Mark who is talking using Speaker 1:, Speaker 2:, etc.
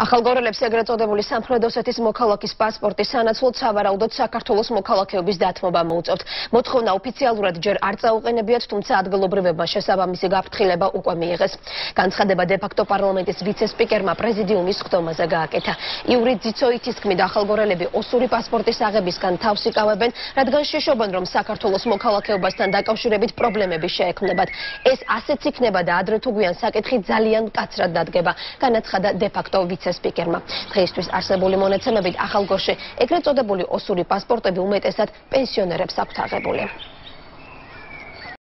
Speaker 1: ახალგორელებს ეგრეთ წოდებული სამხრეთ ოსეთის მოქალაქის პასპორტი სანაცვლოდ სავარაუდოდ საქართველოს მოქალაქეობის დათმობა მოუწევთ. მოთხოვნა ოფიციალურად ჯერ არ წაუყენებიათ, თუმცა ადგილობრივებმა შესაბამისი გაფრთხილება უკვე მიიღეს. განცხადება დე-ფაქტო პარლამენტის ვიცე-სპიკერმა პრეზიდიუმის ხდომაზე გააკეთა. იური ძიცოითის თქმით, ახალგორელები ოსური პასპორტის აღებისგან თავს იკავებენ, რადგან შეშობენ, რომ საქართველოს მოქალაქეობასთან დაკავშირებით პრობლემები შეექმნებათ. ეს ასეც იქნება და ადრე თუ გვიან საკითხი ძალიან მკაცრად დადგება. განაცხადა დე-ფაქტო ვიცე-სპიკერმა. დღეისთვის არსებული მონაცემებით ახალგორში ეგრეთ წოდებული ოსური პასპორტები უმეტესად პენსიონერებს აქვთ აღებული.